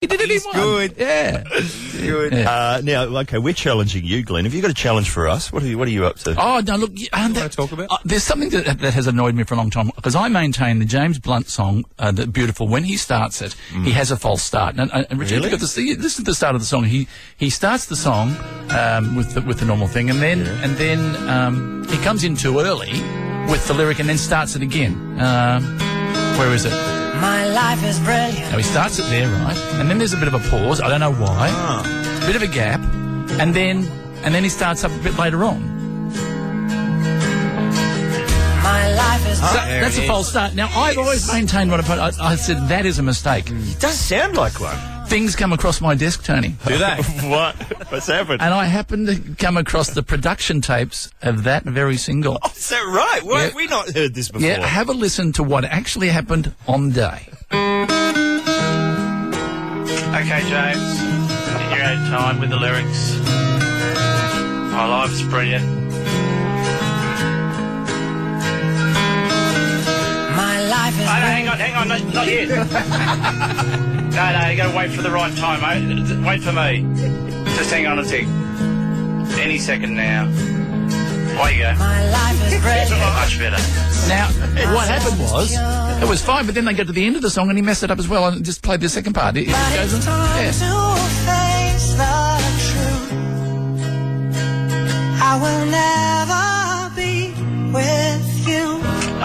He did it He's in one. good. Yeah. Good. Yeah. Uh, now, okay, we're challenging you, Glenn. Have you got a challenge for us? What are you, what are you up to? Oh no! Look, uh, wanna that- talk about? Uh, there's something that, that has annoyed me for a long time because I maintain the James Blunt song, uh, the "Beautiful." When he starts it, he has a false start. And, and, and Richard, Really? you got to see, listen to the start of the song. He he starts the song um, with the, with the normal thing, and then and then um, he comes in too early with the lyric, and then starts it again. Um, where is it? My life is brilliant. Now he starts it there, right? And then there's a bit of a pause. I don't know why. Ah. Bit of a gap, and then and then he starts up a bit later on. My life is So There that's it a is. false start. Now I've always maintained what I, I, I said that is a mistake. Mm. It does sound like one. Things come across my desk, Tony, Do they? what? What's happened? and I happened to come across the production tapes of that very single. Oh, Is that right? Why Yeah. have we not heard this before? Yeah, have a listen to what actually happened on day. Okay, James, in your own time with the lyrics. My life's brilliant. Life is Oh, no, hang on, hang on, no, not yet. no, no, you got to wait for the right time, mate. Wait for me. Just hang on a sec. Any second now. Away you go. My life is brilliant. Much better. Now, what happened was it was fine, but then they got to the end of the song and he messed it up as well and just played the second part. It, it goes on- yeah.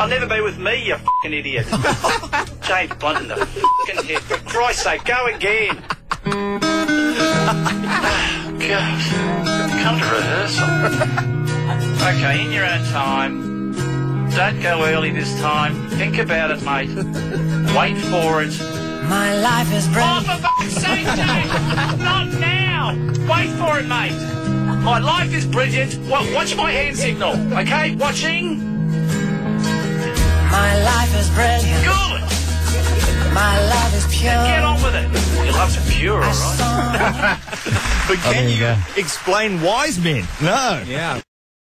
I'll never be with me, you fucking idiot. James Blunt in the fucking head. For Christ's sake, go again. Ah, God. Come to rehearsal. Okay, in your own time. Don't go early this time. Think about it, mate. Wait for it. My life is Oh, brilliant. for fuck's sake, James! Not now! Wait for it, mate. My life is brilliant. Wa- watch my hand signal, okay? Watching? My life is brilliant. Good! My love is pure. Get on with it. Your love's pure, I alright? But oh, can there you you go. explain wise men? No. Yeah.